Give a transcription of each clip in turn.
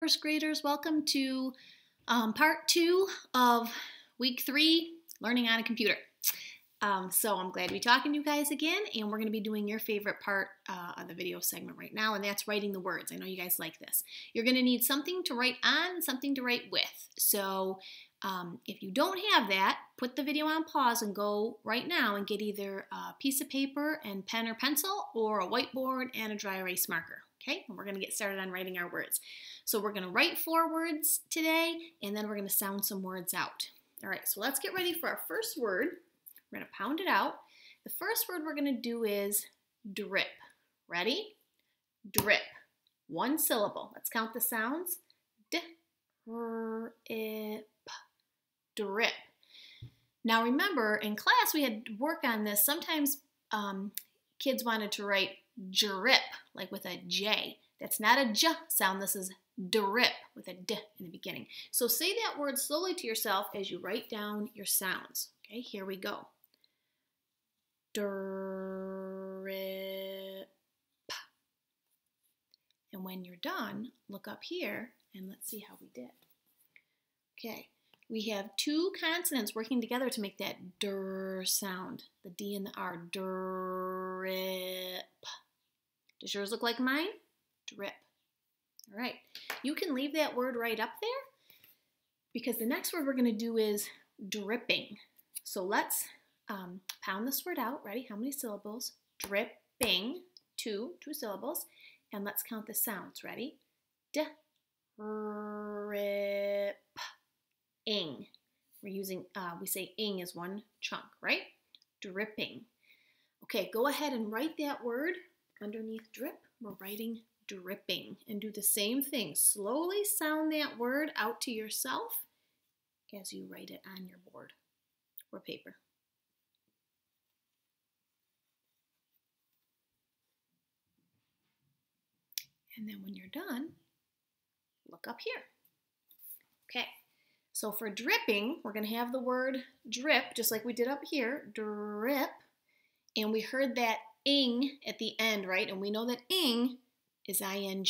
First graders, welcome to um, part two of week three, learning on a computer. Um, so I'm glad to be talking to you guys again, and we're going to be doing your favorite part uh, of the video segment right now, and that's writing the words. I know you guys like this. You're going to need something to write on something to write with. So um, if you don't have that, put the video on pause and go right now and get either a piece of paper and pen or pencil or a whiteboard and a dry erase marker. Okay, and we're going to get started on writing our words. So we're going to write four words today, and then we're going to sound some words out. All right, so let's get ready for our first word. We're going to pound it out. The first word we're going to do is drip. Ready? Drip. One syllable. Let's count the sounds. D, r, i, p. Drip. Now remember, in class we had to work on this. Sometimes um, kids wanted to write drip, like with a J. That's not a J sound. This is drip with a D in the beginning. So say that word slowly to yourself as you write down your sounds. Okay, here we go. Drip. And when you're done, look up here and let's see how we did. Okay, we have two consonants working together to make that dir sound. The D and the R. Drip. Does yours look like mine? Drip. All right, you can leave that word right up there because the next word we're going to do is dripping. So let's um, pound this word out. Ready? How many syllables? Dripping. Two, two syllables. And let's count the sounds. Ready? D, rip, ing. We're using, uh, we say ing as one chunk, right? Dripping. Okay, go ahead and write that word underneath drip. We're writing dripping and do the same thing. Slowly sound that word out to yourself as you write it on your board or paper. And then when you're done, look up here. Okay, so for dripping, we're going to have the word drip, just like we did up here, drip. And we heard that ing at the end, right? And we know that ing is ing.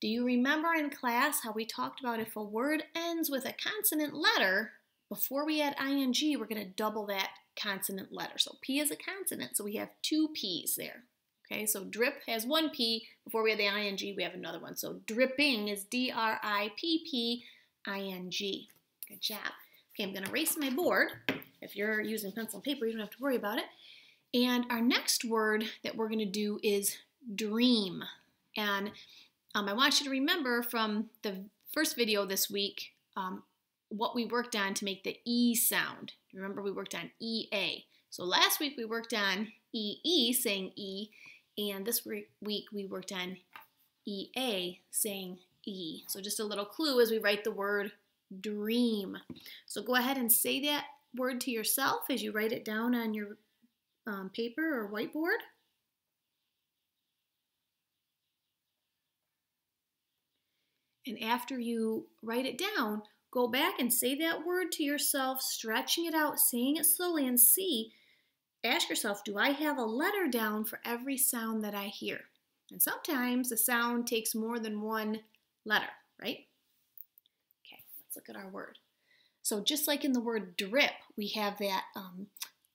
Do you remember in class how we talked about if a word ends with a consonant letter, before we add ing, we're going to double that consonant letter. So P is a consonant, so we have two P's there. Okay, so drip has one P. Before we have the ing, we have another one. So dripping is D-R-I-P-P-I-N-G. Good job. Okay, I'm going to erase my board. If you're using pencil and paper, you don't have to worry about it. And our next word that we're going to do is dream. And um, I want you to remember from the first video this week um, what we worked on to make the E sound. Remember we worked on EA. So last week we worked on EE, saying E, and this week we worked on EA, saying E. So just a little clue as we write the word dream. So go ahead and say that word to yourself as you write it down on your um, paper or whiteboard. And after you write it down, go back and say that word to yourself, stretching it out, saying it slowly, and see ask yourself, do I have a letter down for every sound that I hear? And sometimes a sound takes more than one letter, right? Okay, let's look at our word. So just like in the word drip, we have that um,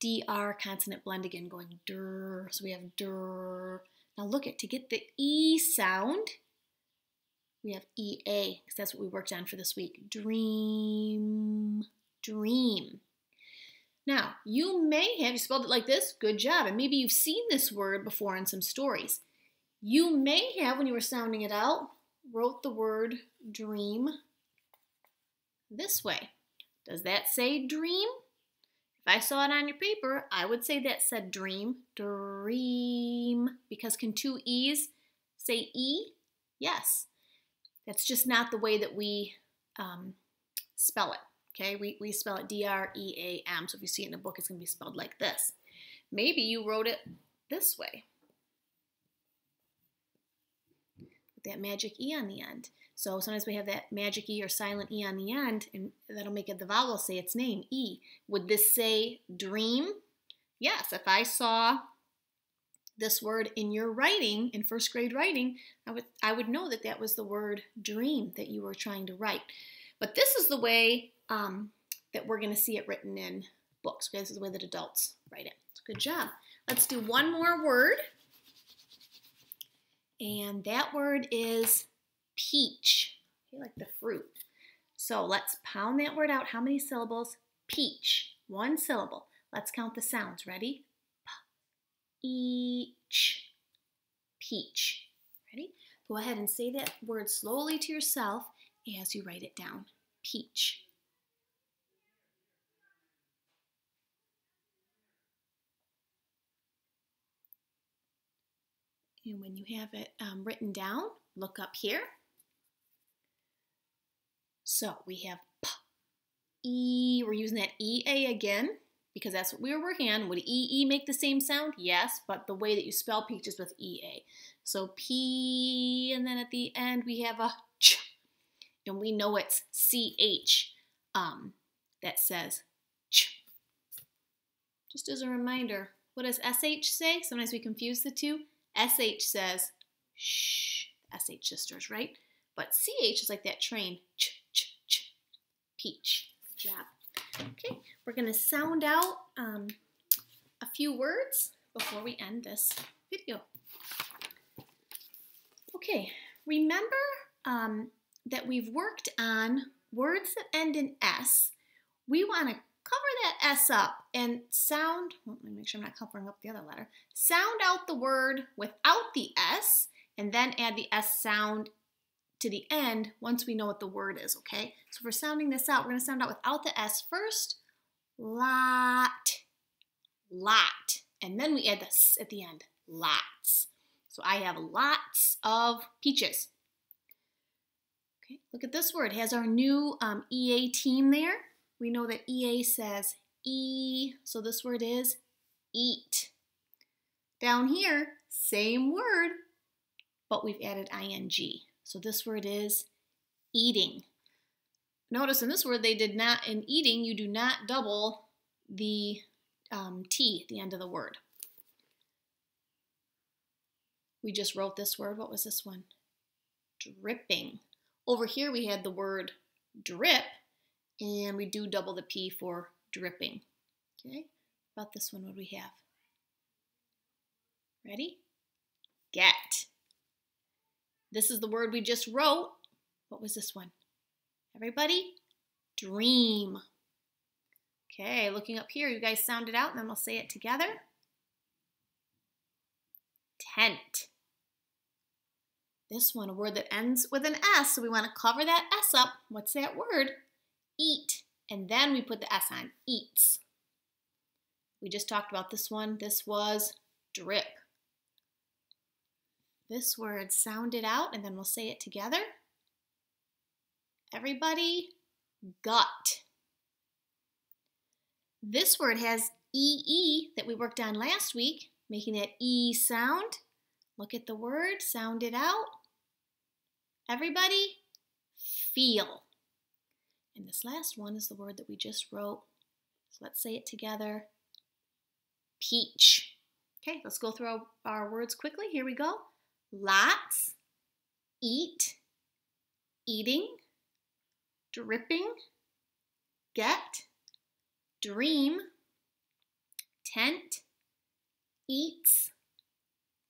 DR consonant blend again going dur. So we have dur. Now look at, to get the E sound, we have EA, because that's what we worked on for this week. Dream, dream. Now, you may have, you spelled it like this, good job, and maybe you've seen this word before in some stories. You may have, when you were sounding it out, wrote the word dream this way. Does that say dream? If I saw it on your paper, I would say that said dream, dream, because can two E's say E? Yes. That's just not the way that we um, spell it. Okay, we, we spell it D-R-E-A-M. So if you see it in a book, it's going to be spelled like this. Maybe you wrote it this way. With that magic E on the end. So sometimes we have that magic E or silent E on the end, and that'll make it the vowel say its name, E. Would this say dream? Yes, if I saw this word in your writing, in first grade writing, I would, I would know that that was the word dream that you were trying to write. But this is the way um, that we're going to see it written in books. This is the way that adults write it. Good job. Let's do one more word. And that word is peach, like the fruit. So let's pound that word out. How many syllables? Peach. One syllable. Let's count the sounds. Ready? Each. Peach. Ready? Go ahead and say that word slowly to yourself as you write it down. Peach. And when you have it um, written down, look up here. So we have P, E, we're using that EA again because that's what we were working on. Would EE make the same sound? Yes, but the way that you spell peach is with EA. So P, and then at the end we have a ch, and we know it's CH um, that says ch. Just as a reminder, what does SH say? Sometimes we confuse the two. SH says shh, SH sisters, right? But CH is like that train, ch, ch, ch, peach. Good job. Okay, we're going to sound out um, a few words before we end this video. Okay, remember um, that we've worked on words that end in S. We want to cover that S up and sound, well, let me make sure I'm not covering up the other letter, sound out the word without the S and then add the S sound to the end once we know what the word is, okay? So for sounding this out, we're to sound out without the S first. Lot, lot. And then we add the S at the end, lots. So I have lots of peaches. Okay, look at this word. It has our new um, EA team there we know that EA says E, so this word is eat. Down here, same word, but we've added ing. So this word is eating. Notice in this word, they did not, in eating, you do not double the um, T at the end of the word. We just wrote this word. What was this one? Dripping. Over here, we had the word drip, and we do double the P for dripping. Okay, about this one, what do we have? Ready? Get. This is the word we just wrote. What was this one? Everybody? Dream. Okay, looking up here, you guys sound it out and then we'll say it together. Tent. This one, a word that ends with an S, so we want to cover that S up. What's that word? Eat, and then we put the S on, eats. We just talked about this one. This was drip. This word sound it out, and then we'll say it together. Everybody, gut. This word has EE that we worked on last week, making that E sound. Look at the word, sound it out. Everybody, feel. And this last one is the word that we just wrote. So let's say it together. Peach. Okay, let's go through our, words quickly. Here we go. Lots, eat, eating, dripping, get, dream, tent, eats,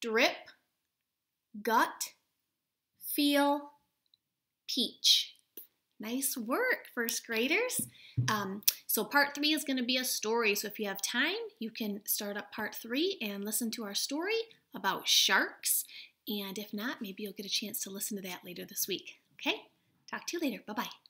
drip, gut, feel, peach. Nice work, first graders. Um, so part three is going to be a story. So if you have time, you can start up part three and listen to our story about sharks. And if not, maybe you'll get a chance to listen to that later this week. Okay? Talk to you later. Bye-bye.